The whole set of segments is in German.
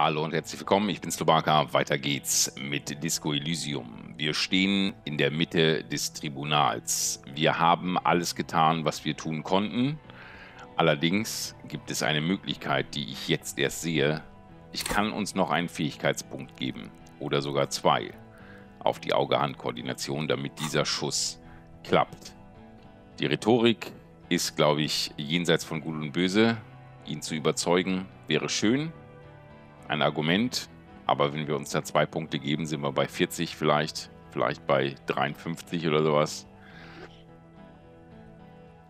Hallo und herzlich willkommen, ich bin Slobaka. Weiter geht's mit Disco Elysium. Wir stehen in der Mitte des Tribunals. Wir haben alles getan, was wir tun konnten. Allerdings gibt es eine Möglichkeit, die ich jetzt erst sehe. Ich kann uns noch einen Fähigkeitspunkt geben. Oder sogar zwei. Auf die Auge-Hand-Koordination, damit dieser Schuss klappt. Die Rhetorik ist, glaube ich, jenseits von Gut und Böse. Ihn zu überzeugen wäre schön ein Argument, aber wenn wir uns da zwei Punkte geben, sind wir bei 40 vielleicht, vielleicht bei 53 oder sowas.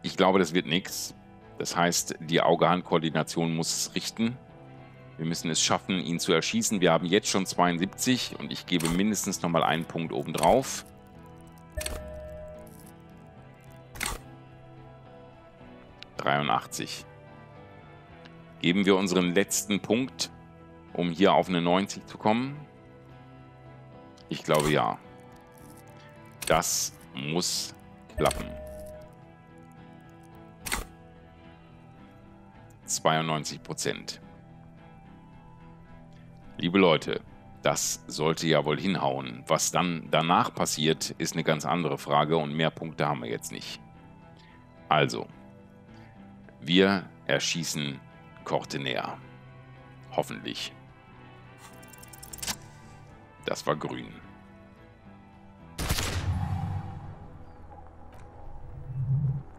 Ich glaube, das wird nichts. Das heißt, die Auge-Hand-Koordination muss es richten. Wir müssen es schaffen, ihn zu erschießen. Wir haben jetzt schon 72 und ich gebe mindestens nochmal einen Punkt obendrauf. ...83. Geben wir unseren letzten Punkt um hier auf eine 90 zu kommen? Ich glaube ja. Das muss klappen. 92 Prozent. Liebe Leute, das sollte ja wohl hinhauen. Was dann danach passiert, ist eine ganz andere Frage und mehr Punkte haben wir jetzt nicht. Also, wir erschießen Cortenea. Hoffentlich. Das war grün.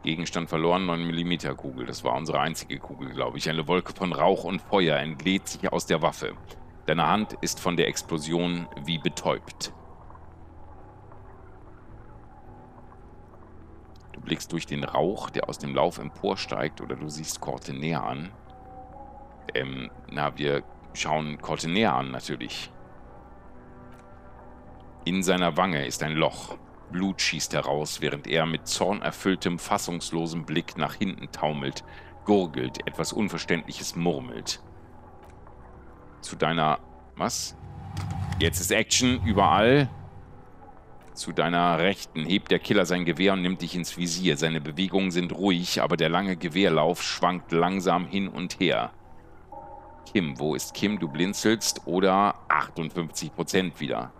Gegenstand verloren, 9 mm Kugel. Das war unsere einzige Kugel, glaube ich. Eine Wolke von Rauch und Feuer entlädt sich aus der Waffe. Deine Hand ist von der Explosion wie betäubt. Du blickst durch den Rauch, der aus dem Lauf emporsteigt, oder du siehst Korte näher an. Ähm, na, wir schauen Korte näher an, natürlich. In seiner Wange ist ein Loch. Blut schießt heraus, während er mit zornerfülltem, fassungslosem Blick nach hinten taumelt, gurgelt, etwas Unverständliches murmelt. Zu deiner... Was? Jetzt ist Action überall. Zu deiner Rechten hebt der Killer sein Gewehr und nimmt dich ins Visier. Seine Bewegungen sind ruhig, aber der lange Gewehrlauf schwankt langsam hin und her. Kim, wo ist Kim? Du blinzelst oder 58% wieder.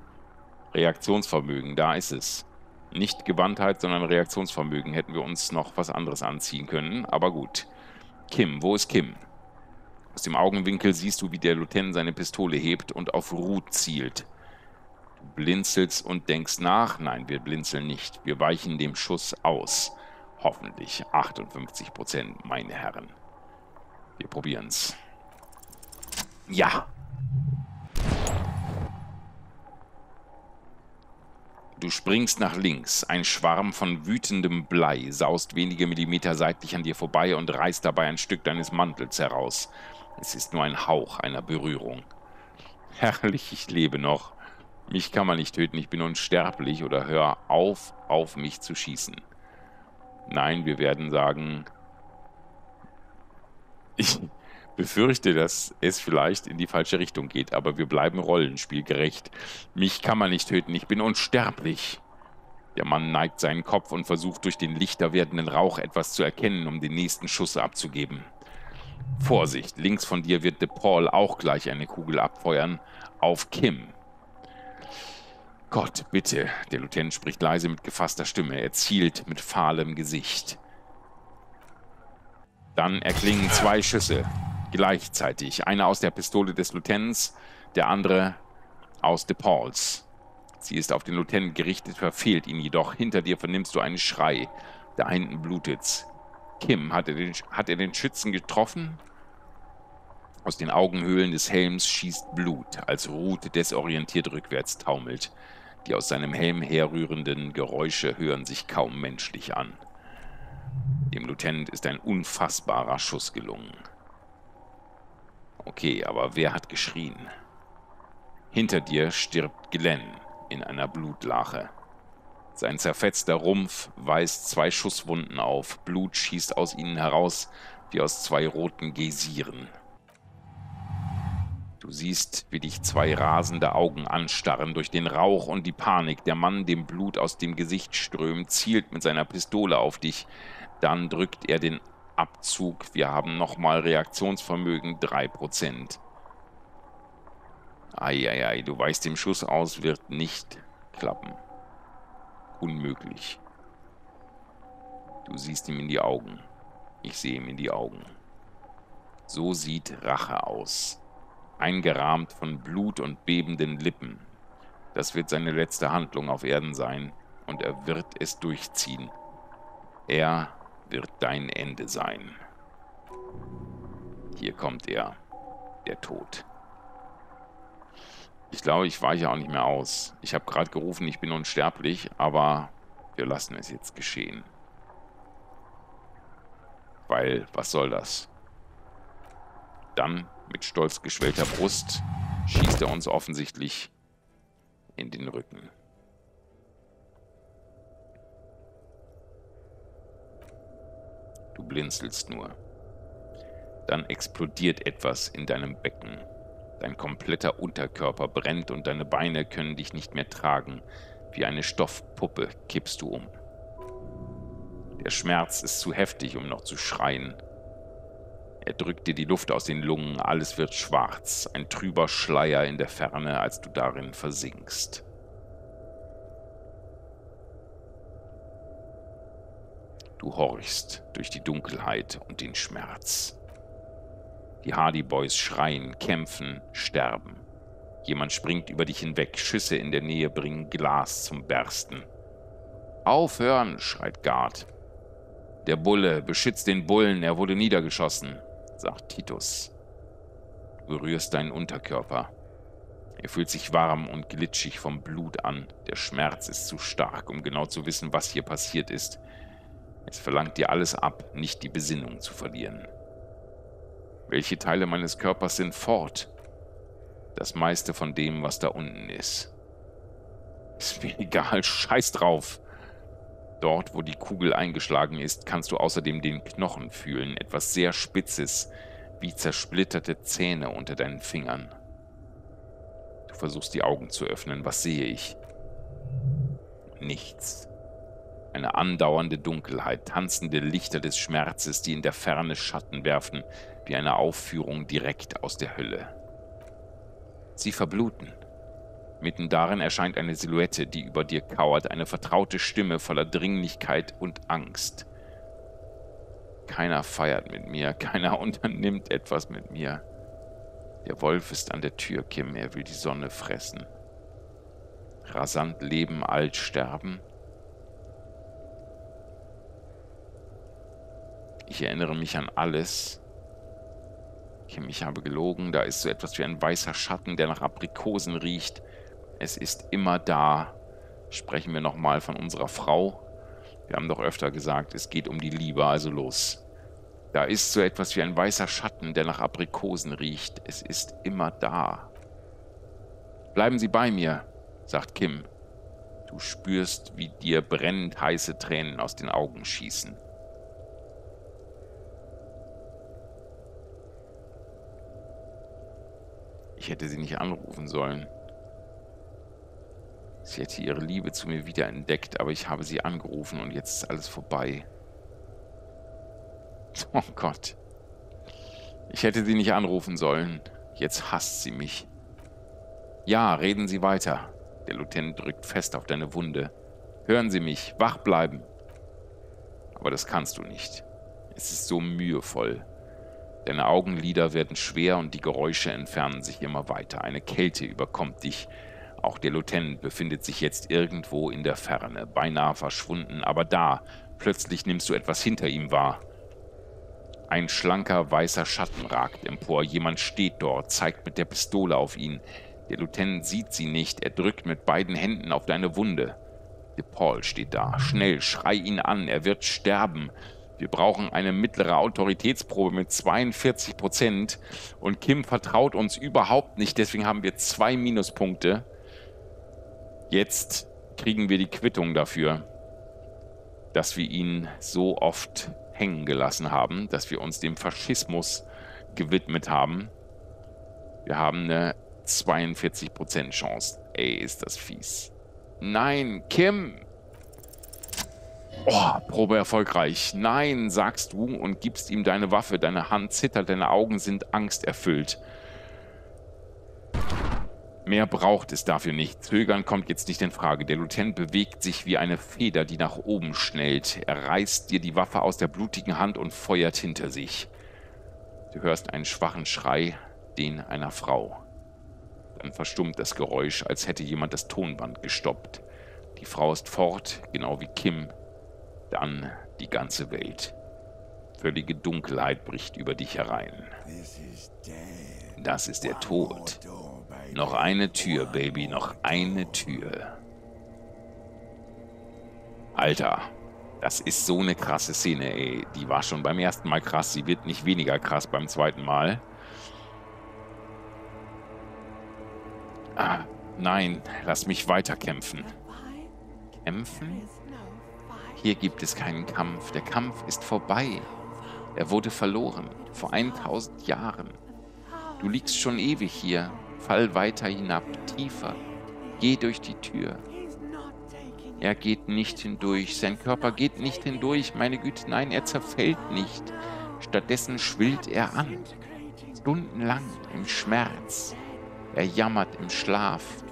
Reaktionsvermögen, da ist es. Nicht Gewandtheit, sondern Reaktionsvermögen. Hätten wir uns noch was anderes anziehen können, aber gut. Kim, wo ist Kim? Aus dem Augenwinkel siehst du, wie der Lieutenant seine Pistole hebt und auf Ruth zielt. Du blinzelst und denkst nach. Nein, wir blinzeln nicht. Wir weichen dem Schuss aus. Hoffentlich 58 Prozent, meine Herren. Wir probieren's. Ja, Du springst nach links. Ein Schwarm von wütendem Blei saust wenige Millimeter seitlich an dir vorbei und reißt dabei ein Stück deines Mantels heraus. Es ist nur ein Hauch einer Berührung. Herrlich, ich lebe noch. Mich kann man nicht töten, ich bin unsterblich oder hör auf, auf mich zu schießen. Nein, wir werden sagen, ich, befürchte, dass es vielleicht in die falsche Richtung geht, aber wir bleiben rollenspielgerecht. Mich kann man nicht töten, ich bin unsterblich. Der Mann neigt seinen Kopf und versucht durch den lichter werdenden Rauch etwas zu erkennen, um den nächsten Schuss abzugeben. Vorsicht, links von dir wird DePaul auch gleich eine Kugel abfeuern. Auf Kim. Gott, bitte. Der Lieutenant spricht leise mit gefasster Stimme. Er zielt mit fahlem Gesicht. Dann erklingen zwei Schüsse gleichzeitig. Einer aus der Pistole des Lieutenants, der andere aus DePauls. Sie ist auf den Lieutenant gerichtet, verfehlt ihn jedoch. Hinter dir vernimmst du einen Schrei. Da hinten blutet's. Kim, hat er, den, hat er den Schützen getroffen? Aus den Augenhöhlen des Helms schießt Blut, als Ruth desorientiert rückwärts taumelt. Die aus seinem Helm herrührenden Geräusche hören sich kaum menschlich an. Dem Lieutenant ist ein unfassbarer Schuss gelungen. Okay, aber wer hat geschrien? Hinter dir stirbt Glenn in einer Blutlache. Sein zerfetzter Rumpf weist zwei Schusswunden auf. Blut schießt aus ihnen heraus wie aus zwei roten Gesieren. Du siehst, wie dich zwei rasende Augen anstarren durch den Rauch und die Panik. Der Mann, dem Blut aus dem Gesicht strömt, zielt mit seiner Pistole auf dich. Dann drückt er den Abzug. Wir haben nochmal Reaktionsvermögen 3%. Eieiei, du weißt dem Schuss aus, wird nicht klappen. Unmöglich. Du siehst ihm in die Augen. Ich sehe ihm in die Augen. So sieht Rache aus. Eingerahmt von Blut und bebenden Lippen. Das wird seine letzte Handlung auf Erden sein und er wird es durchziehen. Er wird dein Ende sein. Hier kommt er, der Tod. Ich glaube, ich weiche auch nicht mehr aus. Ich habe gerade gerufen, ich bin unsterblich, aber wir lassen es jetzt geschehen. Weil, was soll das? Dann, mit stolz geschwellter Brust, schießt er uns offensichtlich in den Rücken. Du blinzelst nur. Dann explodiert etwas in deinem Becken. Dein kompletter Unterkörper brennt und deine Beine können dich nicht mehr tragen. Wie eine Stoffpuppe kippst du um. Der Schmerz ist zu heftig, um noch zu schreien. Er drückt dir die Luft aus den Lungen, alles wird schwarz, ein trüber Schleier in der Ferne, als du darin versinkst. Du horchst durch die Dunkelheit und den Schmerz. Die Hardy Boys schreien, kämpfen, sterben. Jemand springt über dich hinweg, Schüsse in der Nähe bringen Glas zum Bersten. Aufhören, schreit Gard. Der Bulle, beschützt den Bullen, er wurde niedergeschossen, sagt Titus. Du berührst deinen Unterkörper. Er fühlt sich warm und glitschig vom Blut an. Der Schmerz ist zu stark, um genau zu wissen, was hier passiert ist. Es verlangt dir alles ab, nicht die Besinnung zu verlieren. Welche Teile meines Körpers sind fort? Das meiste von dem, was da unten ist. Ist mir egal, scheiß drauf. Dort, wo die Kugel eingeschlagen ist, kannst du außerdem den Knochen fühlen, etwas sehr Spitzes, wie zersplitterte Zähne unter deinen Fingern. Du versuchst die Augen zu öffnen. Was sehe ich? Nichts. Eine andauernde Dunkelheit, tanzende Lichter des Schmerzes, die in der Ferne Schatten werfen, wie eine Aufführung direkt aus der Hölle. Sie verbluten. Mitten darin erscheint eine Silhouette, die über dir kauert, eine vertraute Stimme voller Dringlichkeit und Angst. Keiner feiert mit mir, keiner unternimmt etwas mit mir. Der Wolf ist an der Tür, Kim, er will die Sonne fressen. Rasant leben, alt sterben. Ich erinnere mich an alles. Kim, ich habe gelogen, da ist so etwas wie ein weißer Schatten, der nach Aprikosen riecht. Es ist immer da. Sprechen wir nochmal von unserer Frau. Wir haben doch öfter gesagt, es geht um die Liebe, also los. Da ist so etwas wie ein weißer Schatten, der nach Aprikosen riecht. Es ist immer da. Bleiben Sie bei mir, sagt Kim. Du spürst, wie dir brennend heiße Tränen aus den Augen schießen. Ich hätte sie nicht anrufen sollen. Sie hätte ihre Liebe zu mir wiederentdeckt, aber ich habe sie angerufen und jetzt ist alles vorbei. Oh Gott. Ich hätte sie nicht anrufen sollen. Jetzt hasst sie mich. Ja, reden Sie weiter. Der Lieutenant drückt fest auf deine Wunde. Hören Sie mich, wach bleiben. Aber das kannst du nicht. Es ist so mühevoll. Deine Augenlider werden schwer und die Geräusche entfernen sich immer weiter. Eine Kälte überkommt dich. Auch der Lieutenant befindet sich jetzt irgendwo in der Ferne, beinahe verschwunden, aber da, plötzlich nimmst du etwas hinter ihm wahr. Ein schlanker weißer Schatten ragt empor. Jemand steht dort, zeigt mit der Pistole auf ihn. Der Lieutenant sieht sie nicht. Er drückt mit beiden Händen auf deine Wunde. De Paul steht da. Schnell, schrei ihn an. Er wird sterben. Wir brauchen eine mittlere Autoritätsprobe mit 42 Prozent. Und Kim vertraut uns überhaupt nicht. Deswegen haben wir zwei Minuspunkte. Jetzt kriegen wir die Quittung dafür, dass wir ihn so oft hängen gelassen haben, dass wir uns dem Faschismus gewidmet haben. Wir haben eine 42% Chance. Ey, ist das fies. Nein, Kim, Oh, Probe erfolgreich. Nein, sagst du und gibst ihm deine Waffe. Deine Hand zittert, deine Augen sind angsterfüllt. Mehr braucht es dafür nicht. Zögern kommt jetzt nicht in Frage. Der Lieutenant bewegt sich wie eine Feder, die nach oben schnellt. Er reißt dir die Waffe aus der blutigen Hand und feuert hinter sich. Du hörst einen schwachen Schrei, den einer Frau. Dann verstummt das Geräusch, als hätte jemand das Tonband gestoppt. Die Frau ist fort, genau wie Kim. Dann die ganze Welt. Völlige Dunkelheit bricht über dich herein. Das ist der Tod. Noch eine Tür, Baby, noch eine Tür. Alter, das ist so eine krasse Szene, ey. Die war schon beim ersten Mal krass, sie wird nicht weniger krass beim zweiten Mal. Ah, nein, lass mich weiterkämpfen. Kämpfen? Hier gibt es keinen Kampf. Der Kampf ist vorbei. Er wurde verloren. Vor 1000 Jahren. Du liegst schon ewig hier. Fall weiter hinab, tiefer. Geh durch die Tür. Er geht nicht hindurch, sein Körper geht nicht hindurch, meine Güte, nein, er zerfällt nicht. Stattdessen schwillt er an, stundenlang im Schmerz. Er jammert im Schlaf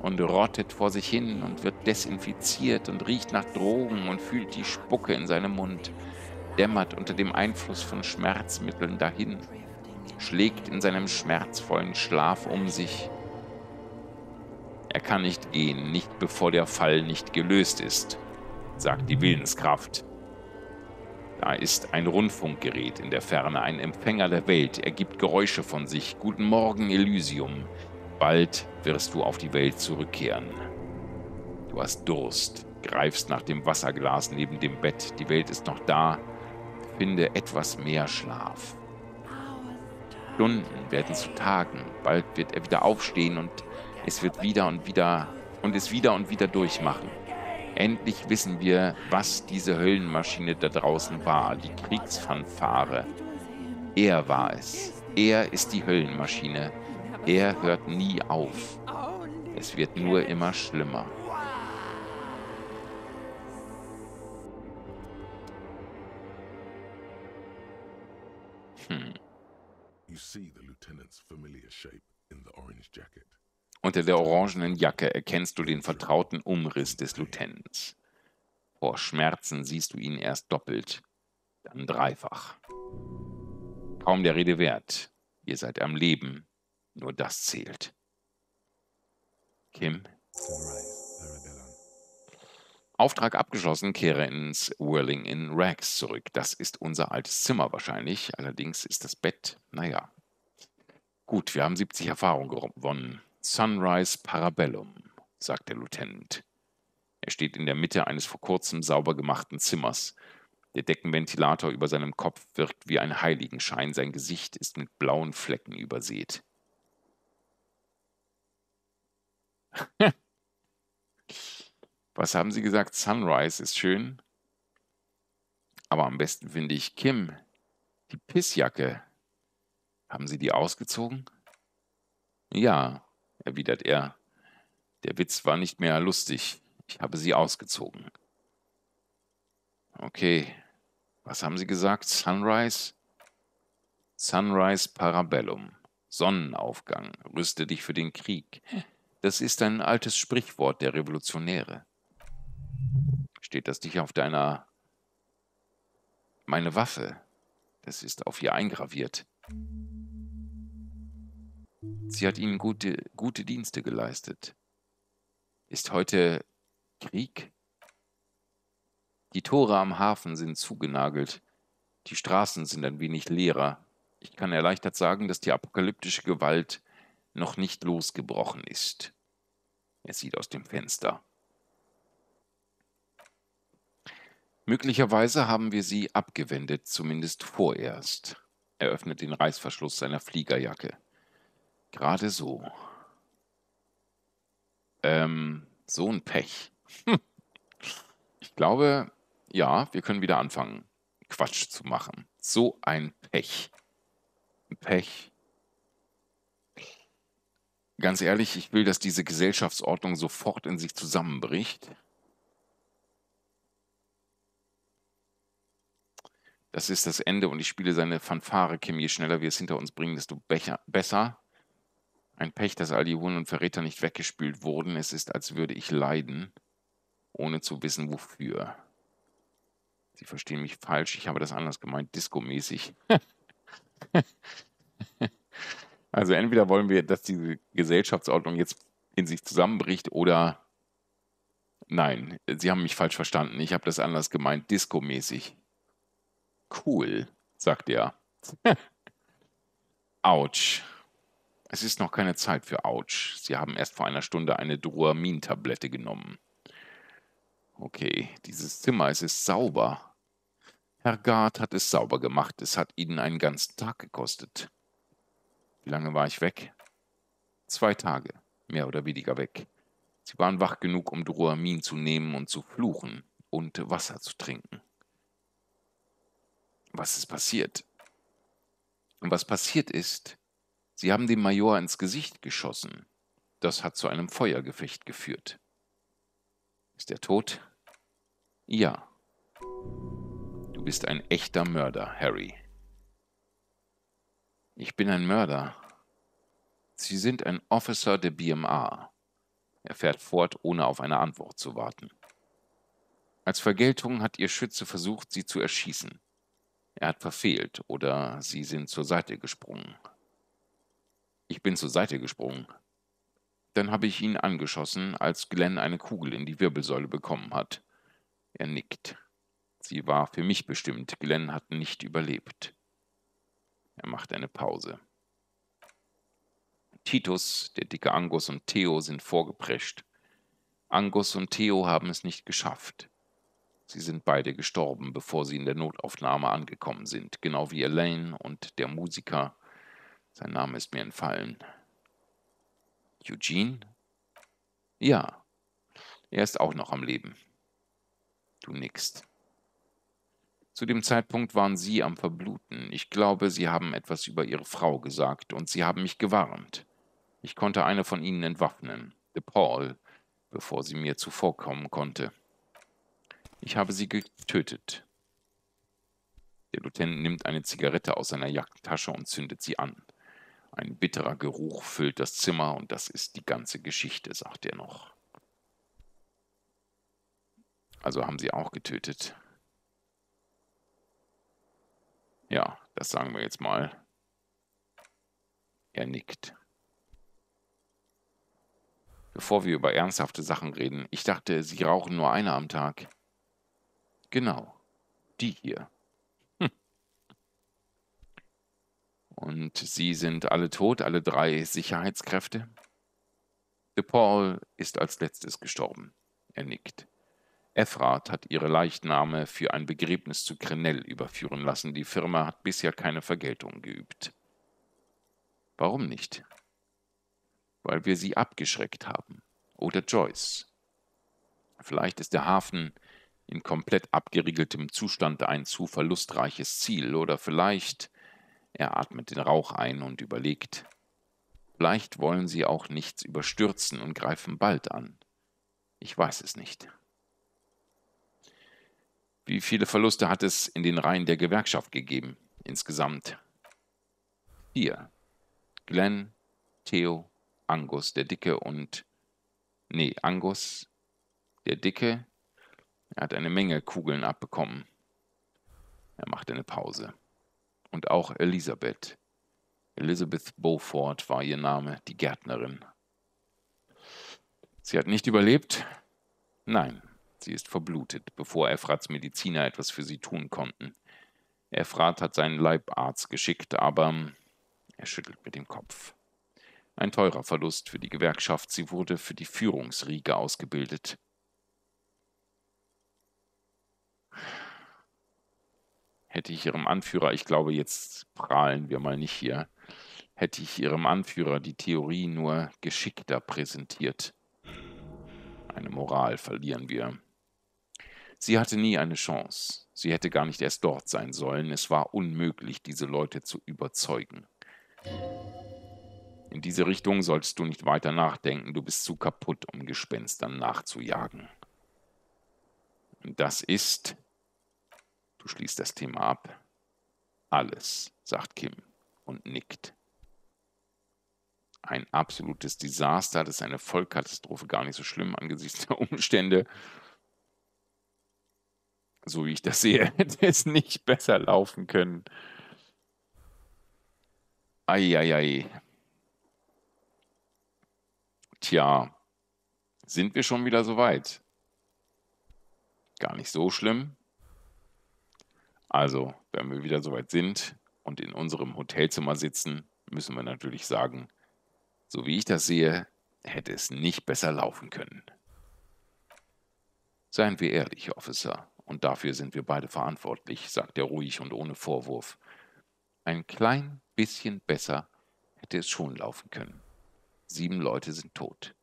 und rottet vor sich hin und wird desinfiziert und riecht nach Drogen und fühlt die Spucke in seinem Mund, dämmert unter dem Einfluss von Schmerzmitteln dahin schlägt in seinem schmerzvollen Schlaf um sich. Er kann nicht gehen, nicht bevor der Fall nicht gelöst ist, sagt die Willenskraft. Da ist ein Rundfunkgerät in der Ferne, ein Empfänger der Welt. Er gibt Geräusche von sich. Guten Morgen, Elysium. Bald wirst du auf die Welt zurückkehren. Du hast Durst, greifst nach dem Wasserglas neben dem Bett. Die Welt ist noch da. Finde etwas mehr Schlaf. Stunden werden zu Tagen. Bald wird er wieder aufstehen und es wird wieder und wieder und es wieder und wieder durchmachen. Endlich wissen wir, was diese Höllenmaschine da draußen war, die Kriegsfanfare. Er war es. Er ist die Höllenmaschine. Er hört nie auf. Es wird nur immer schlimmer. Hm. Unter der orangenen Jacke erkennst du den vertrauten Umriss des Lieutenants. Vor Schmerzen siehst du ihn erst doppelt, dann dreifach. Kaum der Rede wert. Ihr seid am Leben. Nur das zählt. Kim? Auftrag abgeschlossen, kehre ins Whirling in Rags zurück. Das ist unser altes Zimmer wahrscheinlich. Allerdings ist das Bett, naja. Gut, wir haben 70 Erfahrungen gewonnen. Sunrise Parabellum, sagt der Lieutenant. Er steht in der Mitte eines vor kurzem sauber gemachten Zimmers. Der Deckenventilator über seinem Kopf wirkt wie ein Heiligenschein. Sein Gesicht ist mit blauen Flecken übersät. Was haben Sie gesagt? Sunrise ist schön. Aber am besten finde ich Kim. Die Pissjacke. Haben Sie die ausgezogen? Ja, erwidert er. Der Witz war nicht mehr lustig. Ich habe sie ausgezogen. Okay. Was haben Sie gesagt? Sunrise? Sunrise Parabellum. Sonnenaufgang. Rüste dich für den Krieg. Das ist ein altes Sprichwort der Revolutionäre. Steht das nicht auf deiner... Meine Waffe. Das ist auf ihr eingraviert. Sie hat ihnen gute, gute Dienste geleistet. Ist heute Krieg? Die Tore am Hafen sind zugenagelt. Die Straßen sind ein wenig leerer. Ich kann erleichtert sagen, dass die apokalyptische Gewalt noch nicht losgebrochen ist. Er sieht aus dem Fenster. Möglicherweise haben wir sie abgewendet, zumindest vorerst. Er öffnet den Reißverschluss seiner Fliegerjacke. Gerade so. Ähm, so ein Pech. Ich glaube, ja, wir können wieder anfangen, Quatsch zu machen. So ein Pech. Pech. Ganz ehrlich, ich will, dass diese Gesellschaftsordnung sofort in sich zusammenbricht. Das ist das Ende und ich spiele seine Fanfare, Kim. Je schneller wir es hinter uns bringen, desto besser. Ein Pech, dass all die Hunden und Verräter nicht weggespült wurden. Es ist, als würde ich leiden, ohne zu wissen, wofür. Sie verstehen mich falsch, ich habe das anders gemeint, diskomäßig. also entweder wollen wir, dass diese Gesellschaftsordnung jetzt in sich zusammenbricht oder nein, Sie haben mich falsch verstanden. Ich habe das anders gemeint, diskomäßig. Cool, sagt er. Autsch. Es ist noch keine Zeit für Autsch. Sie haben erst vor einer Stunde eine Druamin-Tablette genommen. Okay, dieses Zimmer, es ist sauber. Herr Gard hat es sauber gemacht. Es hat Ihnen einen ganzen Tag gekostet. Wie lange war ich weg? Zwei Tage, mehr oder weniger weg. Sie waren wach genug, um Druamin zu nehmen und zu fluchen und Wasser zu trinken. Was ist passiert? Und was passiert ist, sie haben dem Major ins Gesicht geschossen. Das hat zu einem Feuergefecht geführt. Ist er tot? Ja. Du bist ein echter Mörder, Harry. Ich bin ein Mörder. Sie sind ein Officer der BMA. Er fährt fort, ohne auf eine Antwort zu warten. Als Vergeltung hat Ihr Schütze versucht, Sie zu erschießen. Er hat verfehlt oder Sie sind zur Seite gesprungen. Ich bin zur Seite gesprungen. Dann habe ich ihn angeschossen, als Glenn eine Kugel in die Wirbelsäule bekommen hat. Er nickt. Sie war für mich bestimmt. Glenn hat nicht überlebt. Er macht eine Pause. Titus, der dicke Angus und Theo sind vorgeprescht. Angus und Theo haben es nicht geschafft. Sie sind beide gestorben, bevor sie in der Notaufnahme angekommen sind, genau wie Elaine und der Musiker. Sein Name ist mir entfallen. Eugene? Ja, er ist auch noch am Leben. Du nickst. Zu dem Zeitpunkt waren Sie am Verbluten. Ich glaube, Sie haben etwas über Ihre Frau gesagt und Sie haben mich gewarnt. Ich konnte eine von Ihnen entwaffnen, De Paul, bevor sie mir zuvorkommen konnte. Ich habe sie getötet. Der Lieutenant nimmt eine Zigarette aus seiner Jackentasche und zündet sie an. Ein bitterer Geruch füllt das Zimmer und das ist die ganze Geschichte, sagt er noch. Also haben sie auch getötet. Ja, das sagen wir jetzt mal. Er nickt. Bevor wir über ernsthafte Sachen reden, ich dachte, Sie rauchen nur eine am Tag. Genau, die hier. Hm. Und Sie sind alle tot, alle drei Sicherheitskräfte? De Paul ist als letztes gestorben. Er nickt. Efrat hat ihre Leichname für ein Begräbnis zu Crenell überführen lassen. Die Firma hat bisher keine Vergeltung geübt. Warum nicht? Weil wir sie abgeschreckt haben. Oder Joyce. Vielleicht ist der Hafen in komplett abgeriegeltem Zustand ein zu verlustreiches Ziel. Oder vielleicht er atmet den Rauch ein und überlegt. Vielleicht wollen sie auch nichts überstürzen und greifen bald an. Ich weiß es nicht. Wie viele Verluste hat es in den Reihen der Gewerkschaft gegeben insgesamt? Vier. Glenn, Theo, Angus der Dicke und... Nee, Angus der Dicke. Er hat eine Menge Kugeln abbekommen. Er macht eine Pause. Und auch Elisabeth. Elizabeth Beaufort war ihr Name, die Gärtnerin. Sie hat nicht überlebt? Nein, Sie ist verblutet, bevor Efrats Mediziner etwas für sie tun konnten. Efrat hat seinen Leibarzt geschickt, aber er schüttelt mit dem Kopf. Ein teurer Verlust für die Gewerkschaft. Sie wurde für die Führungsriege ausgebildet. Hätte ich ihrem Anführer, ich glaube, jetzt prahlen wir mal nicht hier, hätte ich ihrem Anführer die Theorie nur geschickter präsentiert. Eine Moral verlieren wir. Sie hatte nie eine Chance. Sie hätte gar nicht erst dort sein sollen. Es war unmöglich, diese Leute zu überzeugen. In diese Richtung solltest du nicht weiter nachdenken. Du bist zu kaputt, um Gespenstern nachzujagen. Und das ist, du schließt das Thema ab, alles, sagt Kim und nickt. Ein absolutes Desaster. Das ist eine Vollkatastrophe, gar nicht so schlimm angesichts der Umstände. So wie ich das sehe, hätte es nicht besser laufen können. Eieiei. Tja, sind wir schon wieder so weit? Gar nicht so schlimm. Also, wenn wir wieder so weit sind und in unserem Hotelzimmer sitzen, müssen wir natürlich sagen, so wie ich das sehe, hätte es nicht besser laufen können. Seien wir ehrlich, Officer, und dafür sind wir beide verantwortlich, sagt er ruhig und ohne Vorwurf. Ein klein bisschen besser hätte es schon laufen können. Sieben Leute sind tot.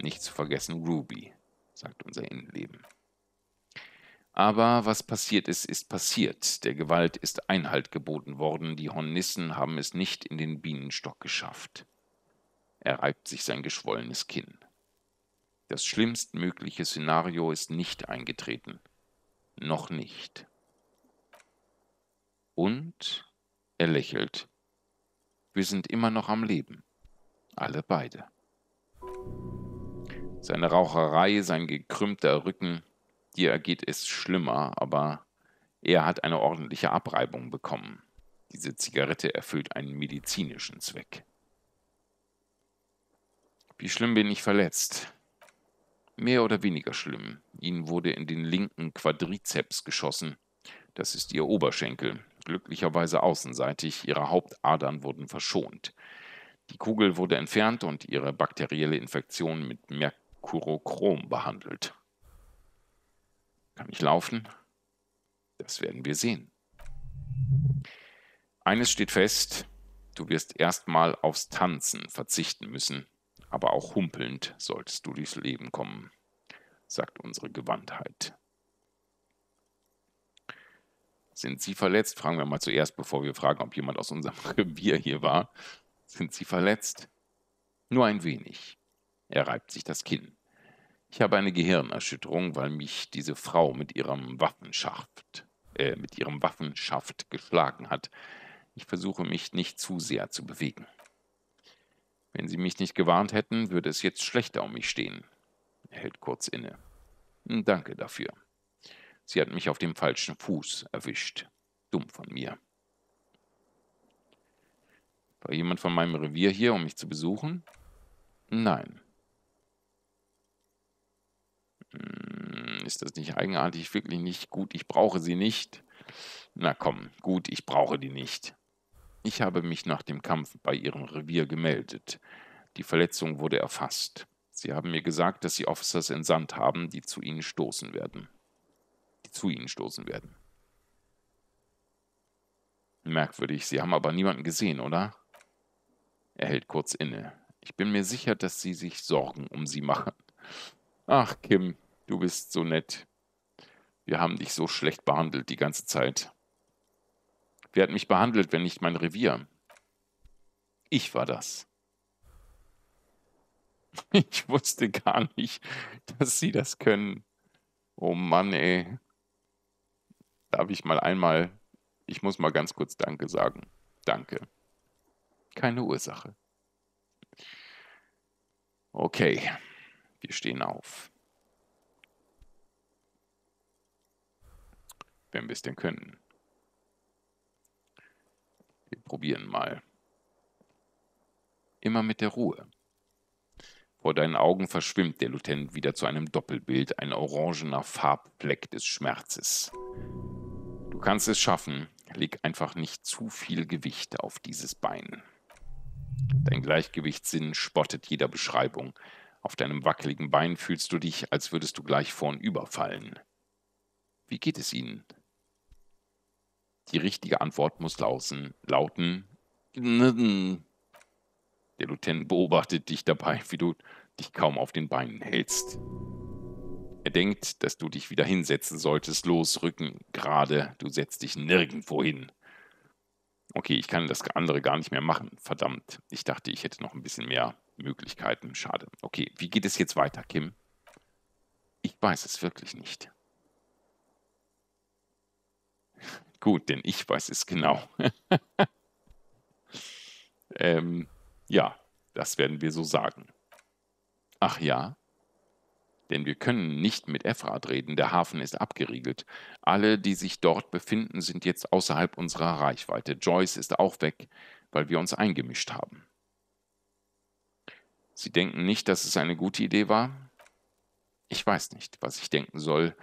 Nicht zu vergessen Ruby, sagt unser Innenleben. Aber was passiert ist, ist passiert. Der Gewalt ist Einhalt geboten worden. Die Hornissen haben es nicht in den Bienenstock geschafft. Er reibt sich sein geschwollenes Kinn. Das schlimmstmögliche Szenario ist nicht eingetreten. Noch nicht. Und er lächelt. Wir sind immer noch am Leben. Alle beide. Seine Raucherei, sein gekrümmter Rücken, Dir ergeht es schlimmer, aber er hat eine ordentliche Abreibung bekommen. Diese Zigarette erfüllt einen medizinischen Zweck. Wie schlimm bin ich verletzt? Mehr oder weniger schlimm. Ihnen wurde in den linken Quadrizeps geschossen. Das ist Ihr Oberschenkel, glücklicherweise außenseitig. Ihre Hauptadern wurden verschont. Die Kugel wurde entfernt und Ihre bakterielle Infektion mit Merkurochrom behandelt. Kann ich laufen? Das werden wir sehen. Eines steht fest, du wirst erstmal aufs Tanzen verzichten müssen, aber auch humpelnd solltest du durchs Leben kommen, sagt unsere Gewandtheit. Sind Sie verletzt? Fragen wir mal zuerst, bevor wir fragen, ob jemand aus unserem Revier hier war. Sind Sie verletzt? Nur ein wenig. Er reibt sich das Kinn. Ich habe eine Gehirnerschütterung, weil mich diese Frau mit ihrem Waffenschaft, äh, mit ihrem Waffenschaft geschlagen hat. Ich versuche mich nicht zu sehr zu bewegen. Wenn Sie mich nicht gewarnt hätten, würde es jetzt schlechter um mich stehen. Er hält kurz inne. Hm, danke dafür. Sie hat mich auf dem falschen Fuß erwischt. Dumm von mir. War jemand von meinem Revier hier, um mich zu besuchen? Nein. Hm, ist das nicht eigenartig? Wirklich nicht gut. Ich brauche sie nicht. Na komm, gut, ich brauche die nicht. Ich habe mich nach dem Kampf bei ihrem Revier gemeldet. Die Verletzung wurde erfasst. Sie haben mir gesagt, dass sie Officers entsandt haben, die zu ihnen stoßen werden. Die zu ihnen stoßen werden. Merkwürdig, Sie haben aber niemanden gesehen, oder? Er hält kurz inne. Ich bin mir sicher, dass Sie sich Sorgen um sie machen. Ach, Kim, du bist so nett. Wir haben dich so schlecht behandelt die ganze Zeit. Wer hat mich behandelt, wenn nicht mein Revier? Ich war das. Ich wusste gar nicht, dass sie das können. Oh Mann, ey. Darf ich mal einmal, ich muss mal ganz kurz Danke sagen. Danke. Keine Ursache. Okay. Wir stehen auf. Wenn wir es denn können. Probieren mal. Immer mit der Ruhe. Vor deinen Augen verschwimmt der Lieutenant wieder zu einem Doppelbild, ein orangener Farbfleck des Schmerzes. Du kannst es schaffen, leg einfach nicht zu viel Gewicht auf dieses Bein. Dein Gleichgewichtssinn spottet jeder Beschreibung, auf deinem wackeligen Bein fühlst du dich, als würdest du gleich vornüberfallen. Wie geht es Ihnen? Die richtige Antwort muss lausen, lauten. Der Lieutenant beobachtet dich dabei, wie du dich kaum auf den Beinen hältst. Er denkt, dass du dich wieder hinsetzen solltest. Los, Rücken gerade, du setzt dich nirgendwo hin. Okay, ich kann das andere gar nicht mehr machen. Verdammt, ich dachte, ich hätte noch ein bisschen mehr Möglichkeiten. Schade. Okay, wie geht es jetzt weiter, Kim? Ich weiß es wirklich nicht. Gut, denn ich weiß es genau. ähm, ja, das werden wir so sagen. Ach ja? Denn wir können nicht mit Efrat reden, der Hafen ist abgeriegelt. Alle, die sich dort befinden, sind jetzt außerhalb unserer Reichweite. Joyce ist auch weg, weil wir uns eingemischt haben. Sie denken nicht, dass es eine gute Idee war? Ich weiß nicht, was ich denken soll.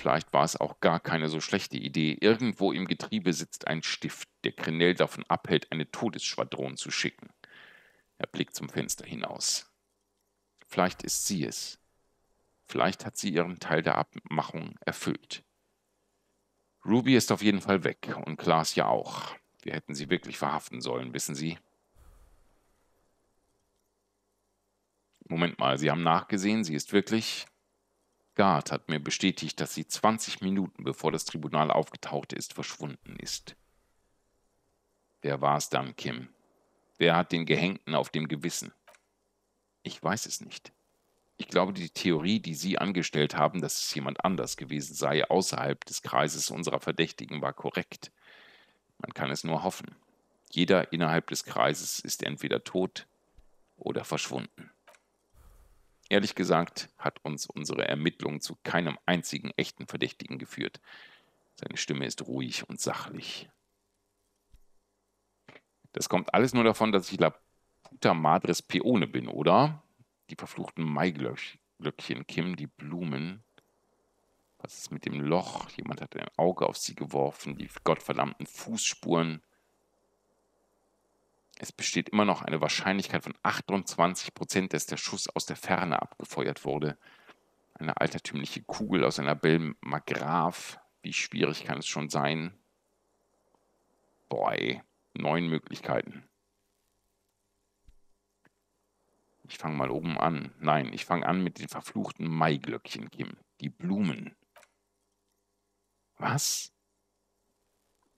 Vielleicht war es auch gar keine so schlechte Idee. Irgendwo im Getriebe sitzt ein Stift, der Crenell davon abhält, eine Todesschwadron zu schicken. Er blickt zum Fenster hinaus. Vielleicht ist sie es. Vielleicht hat sie ihren Teil der Abmachung erfüllt. Ruby ist auf jeden Fall weg und Klaas ja auch. Wir hätten sie wirklich verhaften sollen, wissen Sie? Moment mal, Sie haben nachgesehen, sie ist wirklich... Gard hat mir bestätigt, dass sie 20 Minuten bevor das Tribunal aufgetaucht ist, verschwunden ist. Wer war es dann, Kim? Wer hat den Gehängten auf dem Gewissen? Ich weiß es nicht. Ich glaube, die Theorie, die Sie angestellt haben, dass es jemand anders gewesen sei, außerhalb des Kreises unserer Verdächtigen, war korrekt. Man kann es nur hoffen. Jeder innerhalb des Kreises ist entweder tot oder verschwunden. Ehrlich gesagt hat uns unsere Ermittlung zu keinem einzigen echten Verdächtigen geführt. Seine Stimme ist ruhig und sachlich. Das kommt alles nur davon, dass ich La Puta Madres Peone bin, oder? Die verfluchten Maiglöckchen, Kim, die Blumen. Was ist mit dem Loch? Jemand hat ein Auge auf sie geworfen, die gottverdammten Fußspuren. Es besteht immer noch eine Wahrscheinlichkeit von 28 Prozent, dass der Schuss aus der Ferne abgefeuert wurde. Eine altertümliche Kugel aus einer Belle Magrave. Wie schwierig kann es schon sein? Boy, neun Möglichkeiten. Ich fange mal oben an. Nein, ich fange an mit den verfluchten Maiglöckchen, Kim. Die Blumen. Was?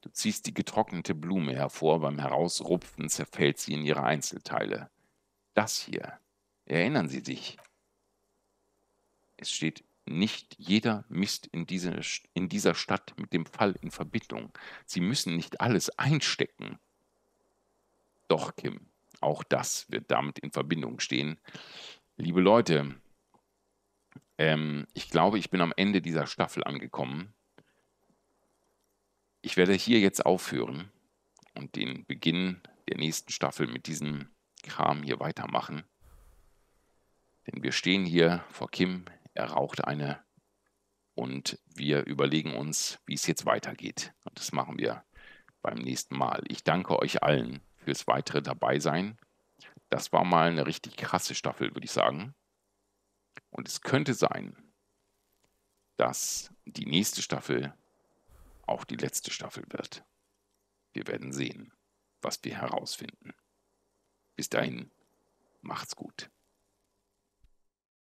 Du ziehst die getrocknete Blume hervor, beim Herausrupfen zerfällt sie in ihre Einzelteile. Das hier, erinnern Sie sich. Es steht nicht jeder Mist in, diese, in dieser Stadt mit dem Fall in Verbindung. Sie müssen nicht alles einstecken. Doch, Kim, auch das wird damit in Verbindung stehen. Liebe Leute, ähm, ich glaube, ich bin am Ende dieser Staffel angekommen. Ich werde hier jetzt aufhören und den Beginn der nächsten Staffel mit diesem Kram hier weitermachen. Denn wir stehen hier vor Kim, er raucht eine und wir überlegen uns, wie es jetzt weitergeht. Und das machen wir beim nächsten Mal. Ich danke euch allen fürs weitere Dabeisein. Das war mal eine richtig krasse Staffel, würde ich sagen. Und es könnte sein, dass die nächste Staffel auch die letzte Staffel wird. Wir werden sehen, was wir herausfinden. Bis dahin, macht's gut.